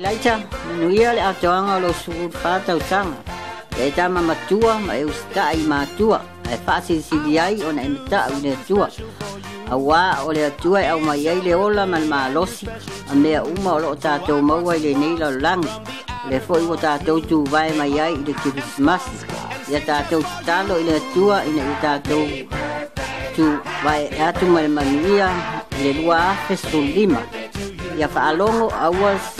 Laita, nuia le atoanga lo suku pata usanga. E tama matua, ma e usta i matua. E fasi sidi ai o na imita u ne tua. A wā o le atua e au mai ai le ola man ma losi. A mea uma o lo tātou maua i le nei la langi. Le fo i o tātou tu vai mai ai i le Christmas. Ia tātou talo i le atua i ne i tātou tu vai e atu mai manuia le lua afe su lima. Ia whaalongo awas